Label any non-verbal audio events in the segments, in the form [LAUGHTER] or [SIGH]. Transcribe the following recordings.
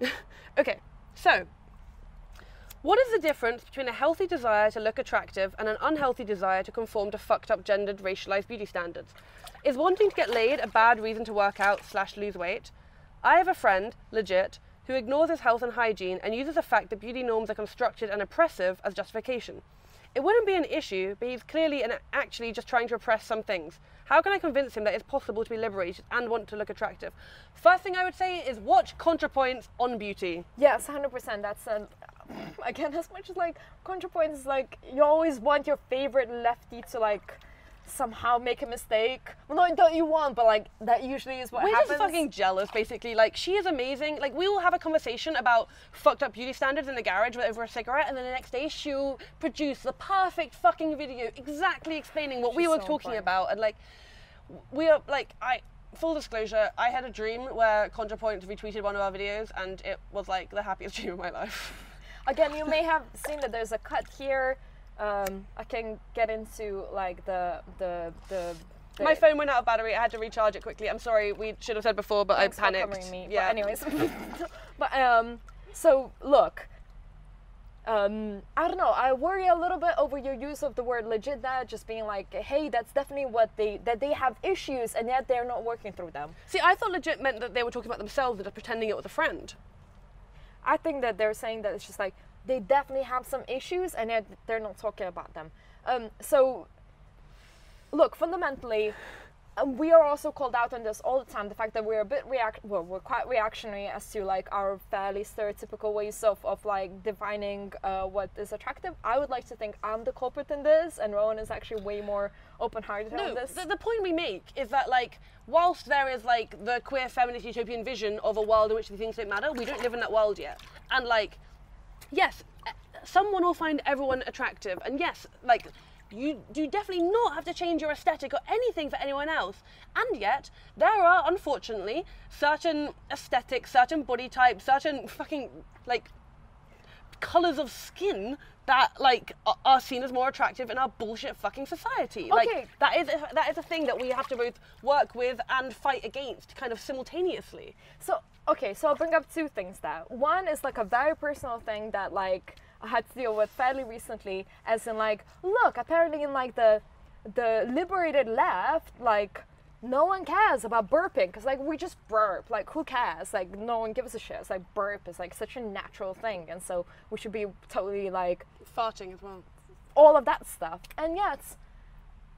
[LAUGHS] Okay, so what is the difference between a healthy desire to look attractive and an unhealthy desire to conform to fucked up gendered racialized beauty standards? Is wanting to get laid a bad reason to work out slash lose weight? I have a friend, legit, who ignores his health and hygiene and uses the fact that beauty norms are constructed and oppressive as justification. It wouldn't be an issue, but he's clearly and actually just trying to oppress some things. How can I convince him that it's possible to be liberated and want to look attractive? First thing I would say is watch ContraPoints on beauty. Yes, hundred percent. That's um, an [LAUGHS] again as much as like ContraPoints like you always want your favorite lefty to like somehow make a mistake. Well, not that you want, but like that usually is what We're happens. just fucking jealous, basically. Like, she is amazing. Like, we will have a conversation about fucked up beauty standards in the garage over a cigarette, and then the next day she'll produce the perfect fucking video exactly explaining what we were so talking about. And, like, we are, like, I. Full disclosure, I had a dream where ContraPoint retweeted one of our videos, and it was like the happiest [LAUGHS] dream of my life. Again, you may have seen that there's a cut here. Um, I can get into like the the the. the My phone went out of battery. I had to recharge it quickly. I'm sorry. We should have said before, but Thanks I panicked. me. Yeah. But anyways, [LAUGHS] but um, so look. Um, I don't know. I worry a little bit over your use of the word legit. That just being like, hey, that's definitely what they that they have issues, and yet they're not working through them. See, I thought legit meant that they were talking about themselves and pretending it was a friend. I think that they're saying that it's just like they definitely have some issues and yet they're not talking about them. Um, so, look, fundamentally, um, we are also called out on this all the time. The fact that we're a bit react, well, we're quite reactionary as to like our fairly stereotypical ways of, of like defining uh, what is attractive. I would like to think I'm the culprit in this, and Rowan is actually way more open-hearted on this. the, the point we make is that like whilst there is like the queer feminist utopian vision of a world in which these things don't matter, we don't live in that world yet. And like, yes, someone will find everyone attractive, and yes, like. You do definitely not have to change your aesthetic or anything for anyone else. And yet, there are unfortunately certain aesthetics, certain body types, certain fucking like colors of skin that like are- seen as more attractive in our bullshit fucking society. Okay. Like that is a, that is a thing that we have to both work with and fight against, kind of simultaneously. So okay, so I'll bring up two things there. One is like a very personal thing that like I had to deal with fairly recently, as in like, look, apparently in like the the liberated left, like no one cares about burping because like we just burp like who cares like no one gives a shit it's like burp is like such a natural thing and so we should be totally like Farting as well. all of that stuff. And yet,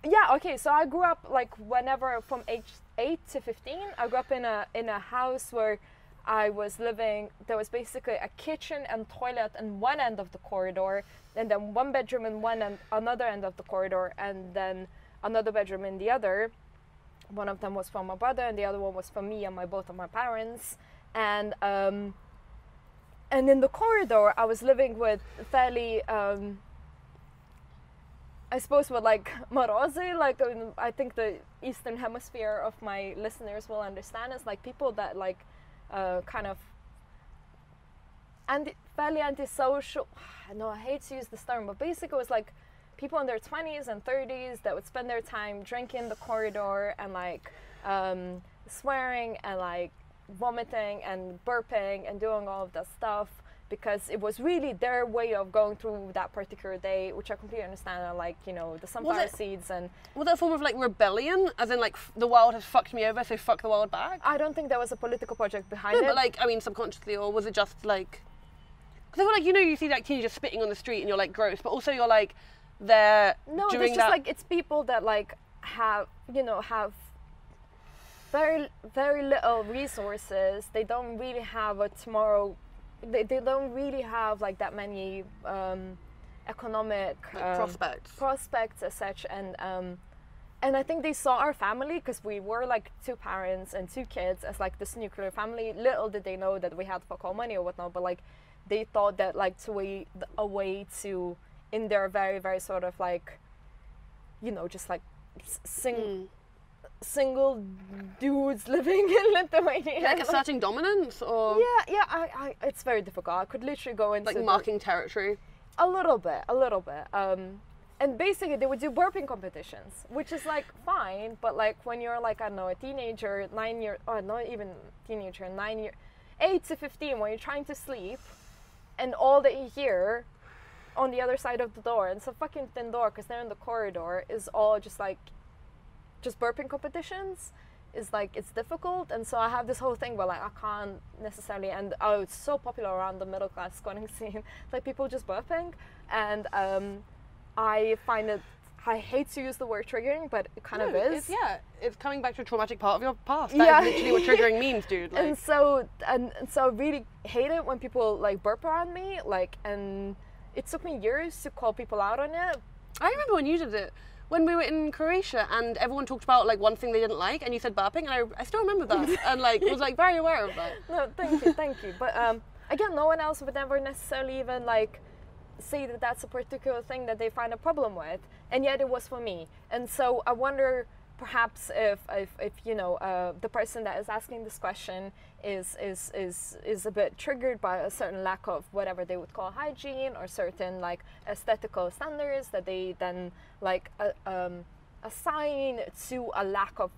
yeah, okay. So I grew up like whenever from age eight to fifteen, I grew up in a in a house where I was living. There was basically a kitchen and toilet in one end of the corridor, and then one bedroom in one and another end of the corridor, and then another bedroom in the other. One of them was for my brother, and the other one was for me and my both of my parents. And um, and in the corridor, I was living with fairly, um, I suppose, with like [LAUGHS] morosi, like um, I think the eastern hemisphere of my listeners will understand is like people that like uh, kind of and anti, fairly antisocial. [SIGHS] No, I hate to use this term, but basically it was like people in their 20s and 30s that would spend their time drinking the corridor and like um, swearing and like vomiting and burping and doing all of that stuff because it was really their way of going through that particular day, which I completely understand. And like you know the sunflower it- seeds and Was that a form of like rebellion, as in like f- the world has fucked me over, so fuck the world back? I don't think there was a political project behind No, it. but like I mean, subconsciously, or was it just like? Because I feel like you know you see like teenagers spitting on the street and you're like gross, but also you're like they're No, doing it's just that. like it's people that like have you know have very very little resources. They don't really have a tomorrow. They, they don't really have like that many um, economic like, um, prospects. prospects as such and um, and I think they saw our family because we were like two parents and two kids as like this nuclear family. Little did they know that we had fuck all money or whatnot, but like they thought that like to way a way to in their very very sort of like you know just like sing, Hmm. single dudes living in [LAUGHS] Lithuania. like asserting dominance or yeah, yeah, I, I, it's very difficult. I could literally go into like marking territory. a little bit, a little bit. Um, and basically, they would do burping competitions, which is like fine, but like when you're like I don't know a teenager, nine year, or not even teenager, nine year, 8 to 15 when you're trying to sleep and all that you hear on the other side of the door and it's a fucking thin door because they're in the corridor is all just like just burping competitions is like it's difficult and so i have this whole thing where like i can't necessarily and oh it's so popular around the middle class squatting [LAUGHS] scene like people just burping and um, i find it i hate to use the word triggering but it kind No, of is It's, yeah, it's coming back to a traumatic part of your past. Yeah. That's literally what triggering [LAUGHS] means, dude. Like, and so and, and so I really hate it when people like burp around me like and it took me years to call people out on it. I remember when you did it when we were in Croatia and everyone talked about like one thing they didn't like and you said burping and I, I still remember that [LAUGHS] and like was like very aware of that. no thank you thank you. But um again no one else would ever necessarily even like say that that's a particular thing that they find a problem with and yet it was for me. And so i wonder perhaps if if, if you know uh, the person that is asking this question is is is is a bit triggered by a certain lack of whatever they would call hygiene or certain like aesthetical standards that they then like uh, um, assign to a lack of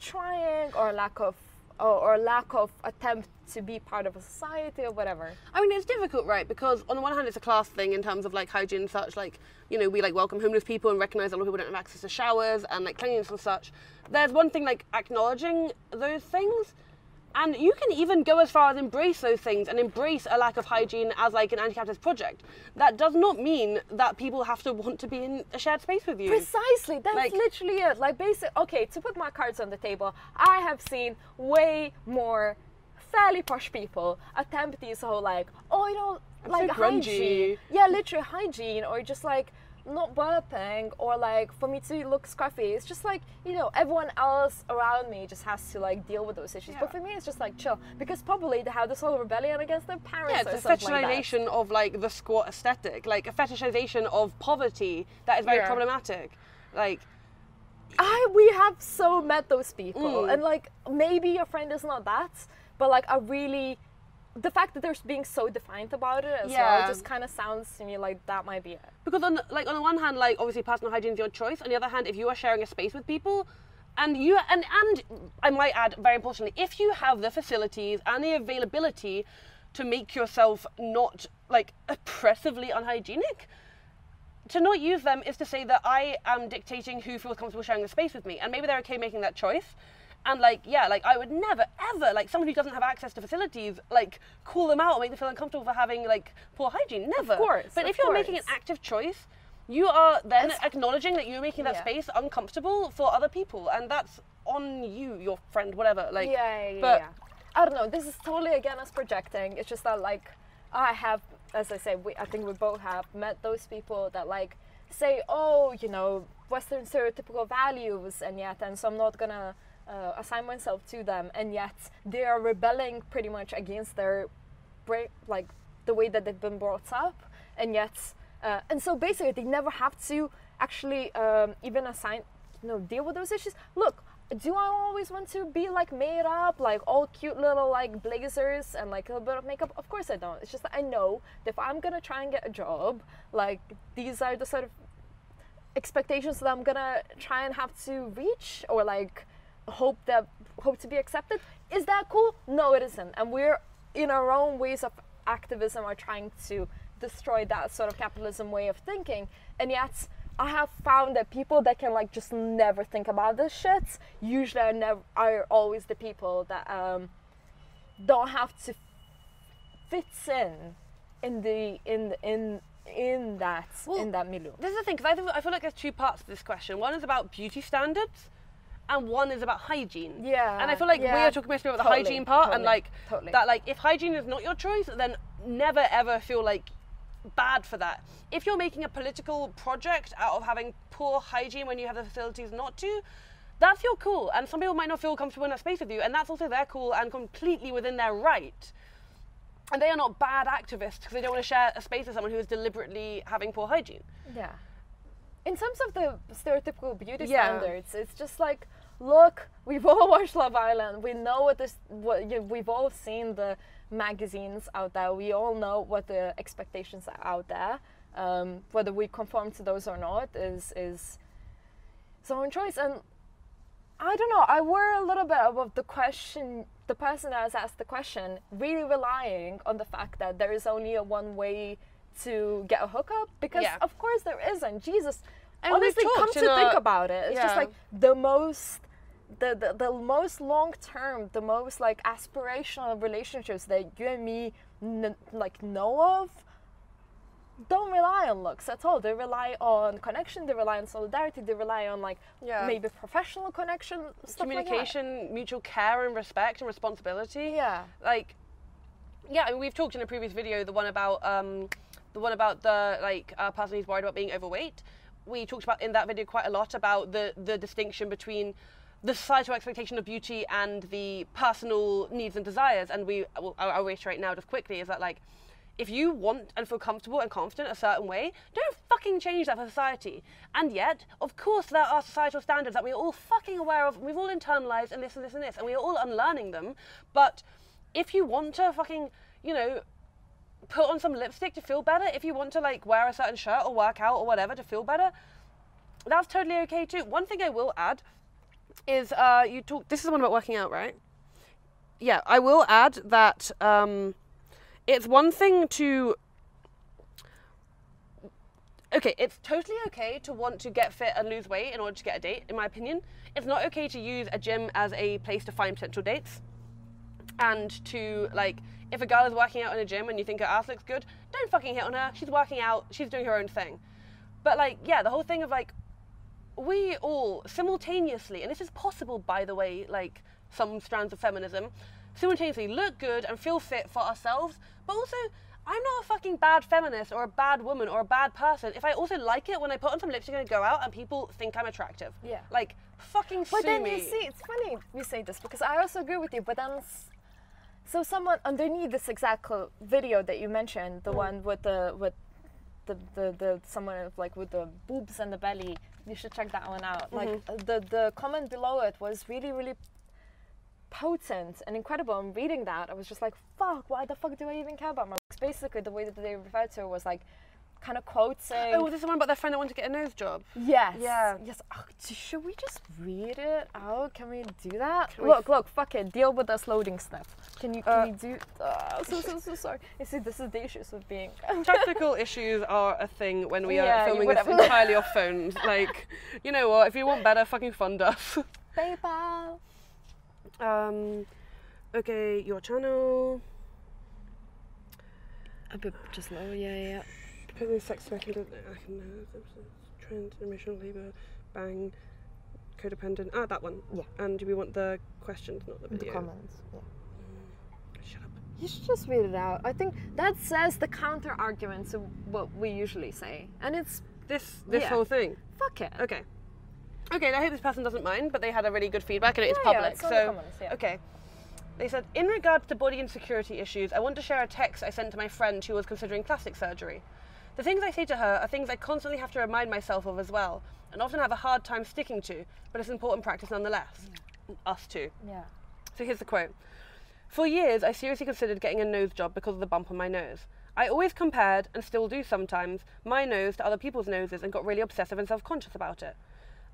trying or a lack of or, or lack of attempt to be part of a society or whatever. I mean, it's difficult, right? Because on the one hand, it's a class thing in terms of like hygiene and such. Like, you know, we like welcome homeless people and recognize a lot of people don't have access to showers and like cleanliness and such. There's one thing like acknowledging those things, and you can even go as far as embrace those things and embrace a lack of hygiene as like an anti-capitalist project. That does not mean that people have to want to be in a shared space with you. Precisely, that's Like- literally it. Like, basic. Okay, to put my cards on the table, I have seen way more fairly posh people attempt these whole like, oh, you know, like so hygiene. Yeah, literally hygiene, or just like not burping, or like for me to look scruffy. It's just like you know, everyone else around me just has to like deal with those issues. But for me, it's just like chill because probably they have this whole rebellion against their parents Yeah, it's a something like fetishization of like the squat aesthetic, like a fetishization of poverty that is very Yeah. problematic. Like, I we have so met those people, Mm. and like maybe your friend is not that, but like I really, the fact that they're being so defiant about it as Yeah. well just kind of sounds to me like that might be it. Because on the, like on the one hand, like obviously personal hygiene is your choice. On the other hand, if you are sharing a space with people, and you and and I might add very importantly, if you have the facilities and the availability to make yourself not like oppressively unhygienic, to not use them is to say that I am dictating who feels comfortable sharing the space with me, and maybe they're okay making that choice. And like, yeah, like I would never ever like someone who doesn't have access to facilities, like call them out or make them feel uncomfortable for having like poor hygiene. Never. course, But of if you're making an active choice, you are then acknowledging that you're making that Yeah. space uncomfortable for other people, and that's on you, your friend, whatever. Like, yeah, yeah, yeah. I don't know. This is totally again us projecting. It's just that like I have, as I say, we I think we both have met those people that like say, oh, you know, Western stereotypical values, and yet, and so I'm not gonna uh, assign myself to them, and yet they are rebelling pretty much against their like the way that they've been brought up, and yet, uh, and so basically they never have to actually um, even assign, you know, deal with those issues. Look, do I always want to be like made up, like all cute little like blazers and like a little bit of makeup? Of course I don't. It's just that I know that if I'm gonna try and get a job, like these are the sort of expectations that I'm gonna try and have to reach or like hope that hope to be accepted. Is that cool? No, it isn't. And we're in our own ways of activism are trying to destroy that sort of capitalism way of thinking. And yet I have found that people that can like just never think about this shit usually are never are always the people that um, don't have to fit in in the in in in that Well, in that milieu. this is the thing because I, think- I feel like there's two parts to this question. One is about beauty standards, and one is about hygiene. Yeah, And I feel like we are talking mostly about the totally, hygiene part, and like totally. that, like if hygiene is not your choice, then never ever feel like bad for that. If you're making a political project out of having poor hygiene when you have the facilities not to, that's your call. And some people might not feel comfortable in that space with you, and that's also their call and completely within their right. And they are not bad activists because they don't want to share a space with someone who is deliberately having poor hygiene. Yeah. In terms of the stereotypical beauty Yeah. standards, it's just like, look, we've all watched Love Island. We know what this. What you, we've all seen the magazines out there. We all know what the expectations are out there. Um, whether we conform to those or not is is own choice. And I don't know. I worry a little bit about the question the person that has asked the question really relying on the fact that there is only a one way to get a hookup? Because Yeah. of course there isn't. Jesus. And Honestly, come to in think about it, it's just like the most the, the, the most long term, the most like aspirational relationships that you and me like know of don't rely on looks at all. They rely on connection. They rely on solidarity. They rely on like Yeah. maybe professional connection, stuff Communication, mutual care and respect and responsibility. Yeah. like yeah I mean, we've talked in a previous video the one about um the one about the like uh, person who's worried about being overweight we talked about in that video quite a lot about the the distinction between the societal expectation of beauty and the personal needs and desires and we I'll, I'll reiterate now just quickly is that like if you want and feel comfortable and confident a certain way, don't fucking change that for society. And yet, of course, there are societal standards that we're all fucking aware of. We've all internalized and this and this and this, and we're all unlearning them. But if you want to fucking, you know, put on some lipstick to feel better, if you want to like wear a certain shirt or work out or whatever to feel better, that's totally okay too. One thing I will add is uh, you talk. This is the one about working out, right? Yeah, I will add that um, it's one thing to. Okay, it's totally okay to want to get fit and lose weight in order to get a date, in my opinion. It's not okay to use a gym as a place to find potential dates and to like if a girl is working out in a gym and you think her ass looks good don't fucking hit on her she's working out she's doing her own thing but like yeah the whole thing of like we all simultaneously and this is possible by the way like some strands of feminism simultaneously look good and feel fit for ourselves but also i'm not a fucking bad feminist or a bad woman or a bad person if i also like it when i put on some lipstick and go out and people think i'm attractive Yeah. like fucking But then me. you see, it's funny you say this because I also agree with you. But then, so someone underneath this exact video that you mentioned, the one with the with the, the the someone like with the boobs and the belly, you should check that one out. Like uh, the the comment below it was really really potent and incredible. And reading that, I was just like, fuck, why the fuck do I even care about my? Basically, the way that they referred to it was like kind of quotes saying. oh this the one about their friend that wanted to get a nose job Yes. Yeah. Yes. Oh, should we just read it out? Can we do that? Can look, look, fuck it. Deal with this loading step. Can you, can Uh, you do? Uh, so, so, so sorry. You see, this is the issues of being. [LAUGHS] Technical issues are a thing when we Yeah, are filming this [LAUGHS] entirely off phones. Like, you know what? If you want better, fucking fund us. [LAUGHS] PayPal. Um, okay, your channel. A bit just low. Yeah, yeah. Depending on sex, can, I can uh, trend, emotional labour, bang, codependent. Ah, that one. Yeah. And do we want the questions, not the video? The comments. Yeah. Shut up. You should just read it out. I think that says the counter argument to what we usually say, and it's This this Yeah. whole thing. fuck it. Okay. Okay, I hope this person doesn't mind, but they had a really good feedback and it's Yeah, yeah, public. the so comments, yeah. okay. They said, in regards to body insecurity issues, I want to share a text I sent to my friend who was considering plastic surgery. The things I say to her are things I constantly have to remind myself of as well, and often have a hard time sticking to, but it's important practice nonetheless. Us too. Yeah. So here's the quote. For years, I seriously considered getting a nose job because of the bump on my nose. I always compared, and still do sometimes, my nose to other people's noses and got really obsessive and self conscious about it.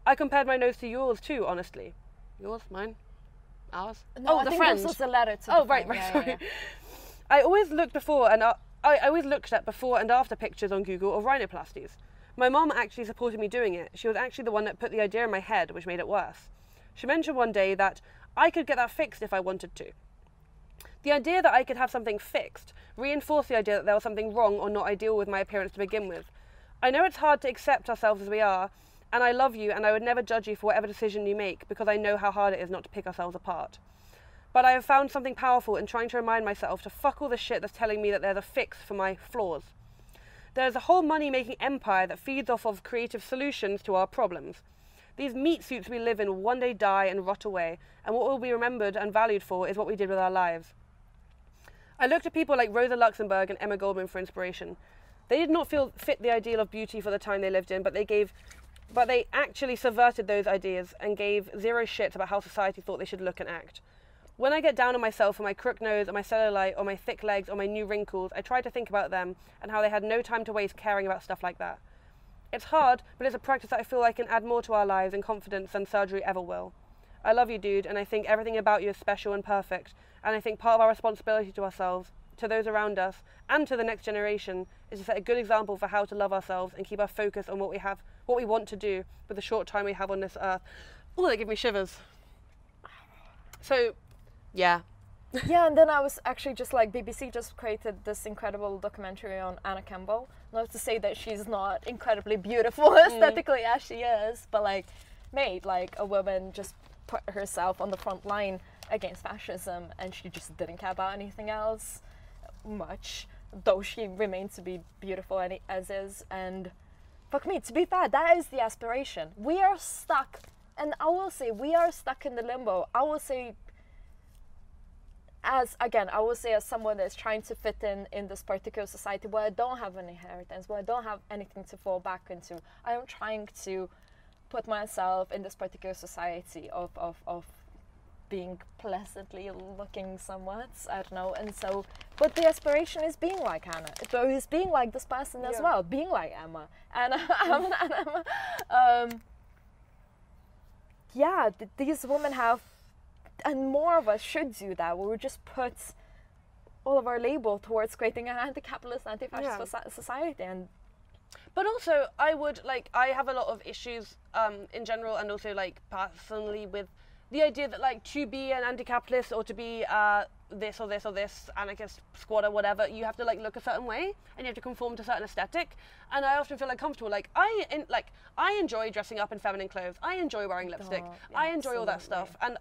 I compared my nose to yours too, honestly. Yours? Mine? Ours? No, oh, I the think friend. this was a letter to. Oh, the right, friend. right, Yeah, sorry. yeah, yeah. [LAUGHS] I always looked before and uh, I always looked at before and after pictures on Google of rhinoplasties. My mom actually supported me doing it. She was actually the one that put the idea in my head, which made it worse. She mentioned one day that I could get that fixed if I wanted to. The idea that I could have something fixed reinforced the idea that there was something wrong or not ideal with my appearance to begin with. I know it's hard to accept ourselves as we are, and I love you and I would never judge you for whatever decision you make because I know how hard it is not to pick ourselves apart. But I have found something powerful in trying to remind myself to fuck all the shit that's telling me that there's a fix for my flaws. There's a whole money making empire that feeds off of creative solutions to our problems. These meat suits we live in will one day die and rot away, and what will be remembered and valued for is what we did with our lives. I looked at people like Rosa Luxemburg and Emma Goldman for inspiration. They did not feel fit the ideal of beauty for the time they lived in, but they gave but they actually subverted those ideas and gave zero shits about how society thought they should look and act. When I get down on myself for my crook nose or my cellulite or my thick legs or my new wrinkles, I try to think about them and how they had no time to waste caring about stuff like that. It's hard, but it's a practice that I feel like can add more to our lives and confidence than surgery ever will. I love you, dude, and I think everything about you is special and perfect. And I think part of our responsibility to ourselves, to those around us, and to the next generation is to set a good example for how to love ourselves and keep our focus on what we have, what we want to do with the short time we have on this earth. Oh, they give me shivers. So, yeah, yeah, and then I was actually just like BBC just created this incredible documentary on Anna Campbell. Not to say that she's not incredibly beautiful [LAUGHS] mm. aesthetically as she is, but like made like a woman just put herself on the front line against fascism and she just didn't care about anything else much, though she remains to be beautiful as is and fuck me, to be fair, that is the aspiration. We are stuck and I will say we are stuck in the limbo. I will say as again i will say as someone that's trying to fit in in this particular society where i don't have an inheritance where i don't have anything to fall back into i am trying to put myself in this particular society of of, of being pleasantly looking somewhat i don't know. And so but the aspiration is being like hannah. So is being like this person as well being like emma. And, [LAUGHS] um, [LAUGHS] and Emma, um, yeah th- these women have and more of us should do that where we just put all of our label towards creating an anti-capitalist anti-fascist Yeah. soci- society and But also, I would like I have a lot of issues um, in general, and also like personally with the idea that like to be an anti-capitalist or to be uh, this or this or this anarchist squatter whatever, you have to like look a certain way and you have to conform to a certain aesthetic. And I often feel uncomfortable. Like I in, like I enjoy dressing up in feminine clothes. I enjoy wearing lipstick. Oh, I enjoy all that stuff. And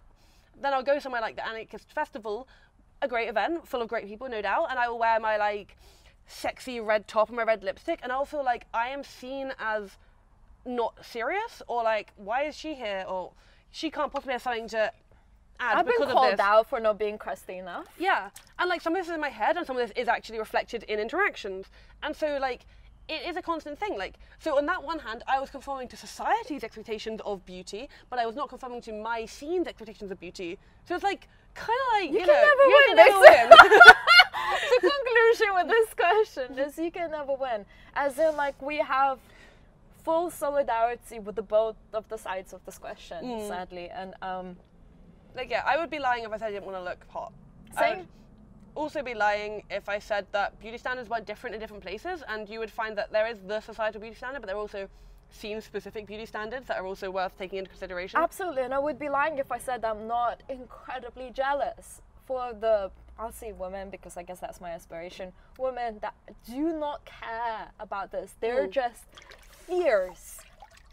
then I'll go somewhere like the Anarchist Festival, a great event full of great people, no doubt, and I will wear my like sexy red top and my red lipstick, and I'll feel like I am seen as not serious or like why is she here or she can't possibly have something to add i've been because of called out for not being crusty enough. Yeah, and like some of this is in my head, and some of this is actually reflected in interactions, and so like it is a constant thing. Like so, on that one hand, I was conforming to society's expectations of beauty, but I was not conforming to my scene's expectations of beauty. So it's like kind of like you, can know, never you win, can never win. [LAUGHS] [LAUGHS] the conclusion with this question is you can never win. As in, like, we have full solidarity with the both of the sides of this question, Mm. sadly. And um, like yeah, I would be lying if I said I didn't want to look hot. Same. Also be lying if I said that beauty standards were different in different places, and you would find that there is the societal beauty standard, but there are also scene-specific beauty standards that are also worth taking into consideration. absolutely, and I would be lying if I said I'm not incredibly jealous for the. I'll say women because I guess that's my aspiration. Women that do not care about this. They're Mm. just fierce,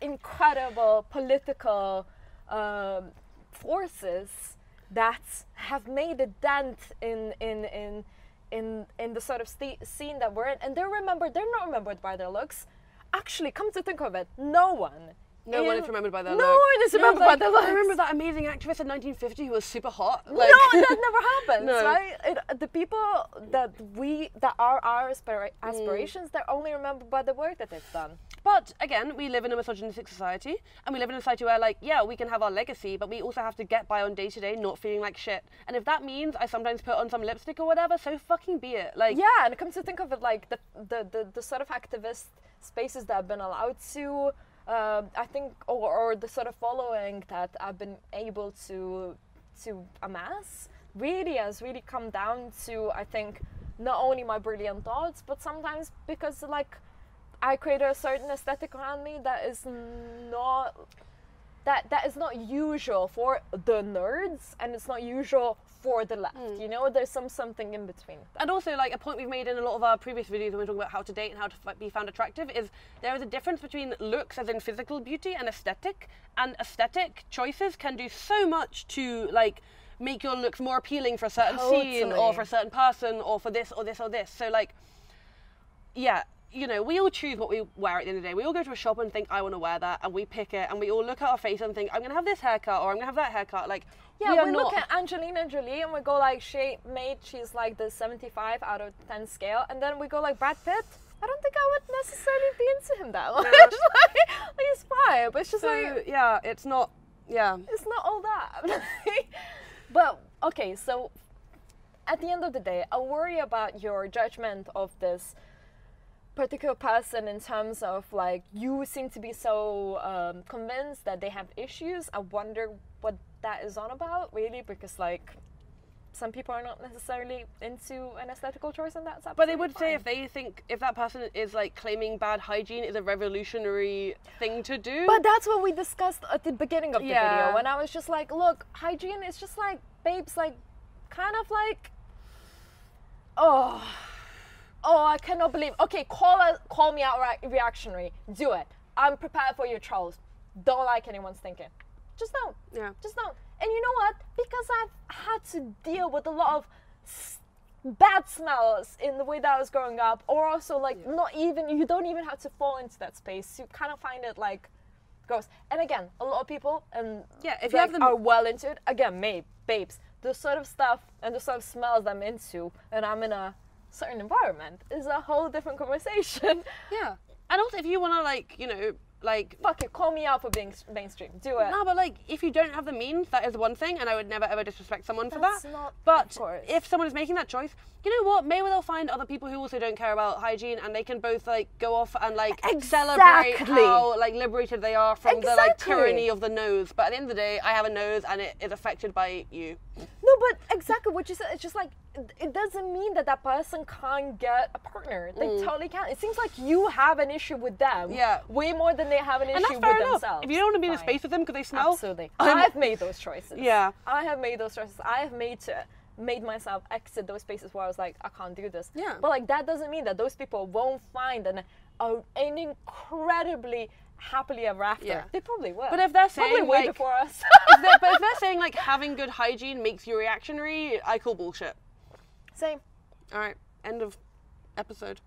incredible political um, forces that have made a dent in in in in in the sort of scene that we're in, and they're remembered. They're not remembered by their looks. Actually, come to think of it, no one. No one is remembered by their No look. one is No, remembered by like, their I remember that amazing actress in 1950 who was super hot. Like, no, that [LAUGHS] never happens, No. right? It, the people that we that are our aspira- Mm. aspirations, they're only remembered by the work that they've done. But again, we live in a misogynistic society, and we live in a society where, like, yeah, we can have our legacy, but we also have to get by on day to day, not feeling like shit. And if that means I sometimes put on some lipstick or whatever, so fucking be it. Like, Yeah, and come to think of it, like the the, the, the sort of activist spaces that I've been allowed to, um, I think, or, or the sort of following that I've been able to to amass, really has really come down to I think not only my brilliant thoughts, but sometimes because like I create a certain aesthetic around me that is not that that is not usual for the nerds and it's not usual for the left. Hmm. You know, there's some something in between. And also, like a point we've made in a lot of our previous videos when we're talking about how to date and how to f- be found attractive is there is a difference between looks, as in physical beauty, and aesthetic. And aesthetic choices can do so much to like make your looks more appealing for a certain scene or for a certain person or for this or this or this. So like, yeah. You know, we all choose what we wear at the end of the day. We all go to a shop and think, I want to wear that, and we pick it, and we all look at our face and think, I'm going to have this haircut or I'm going to have that haircut. Like, Yeah, we we, look not. at Angelina Jolie and we go like she made she's like the 75 out of 10 scale, and then we go like Brad Pitt. I don't think I would necessarily be into him that much. [LAUGHS] like, he's fine, but it's just so like yeah, it's not. Yeah. it's not all that. [LAUGHS] but okay, so at the end of the day, I worry about your judgment of this particular person in terms of like you seem to be so um, convinced that they have issues. I wonder what that is on about, really, because like some people are not necessarily into an aesthetical choice, and that's But they would say if they think if that person is like claiming bad hygiene is a revolutionary thing to do. But that's what we discussed at the beginning of the Yeah. video when I was just like, look, hygiene is just like, babes, like, kind of like, oh, oh, I cannot believe. Okay, call us, call me out re- reactionary. Do it. I'm prepared for your trolls. Don't like anyone's thinking. Just don't. Yeah. Just don't. And you know what? Because I've had to deal with a lot of s- bad smells in the way that I was growing up, or also like not even you don't even have to fall into that space. You kind of find it like gross. And again, a lot of people and Yeah, if you have them- are well into it. Again, me, babes, the sort of stuff and the sort of smells I'm into, and I'm in a certain environment is a whole different conversation. [LAUGHS] yeah. And also if you want to like, you know, like Fuck it, call me out for being mainstream. Do it. No, but like if you don't have the means, that is one thing, and I would never ever disrespect someone for that. not- but of course. if someone is making that choice, you know what? Maybe they'll find other people who also don't care about hygiene, and they can both like go off and like celebrate how like liberated they are from the like tyranny of the nose. But at the end of the day, I have a nose, and it is affected by you. No, but exactly what you said. It's just like it- doesn't mean that that person can't get a partner. They totally can. It seems like you have an issue with them. Mm. Yeah. Way more than they have an And issue that's fair with enough. themselves. If you don't want to be in a space with them because they smell, Absolutely. I'm- I've made those choices. Yeah. I have made those choices. I have made to made myself exit those spaces where I was like, I can't do this. Yeah. But like that doesn't mean that those people won't find an a, an incredibly happily ever after. Yeah. They probably will. But if they're probably saying, way like- before us. if they're, but [LAUGHS] if they're saying like having good hygiene makes you reactionary, I call bullshit. Same. All right, end of episode.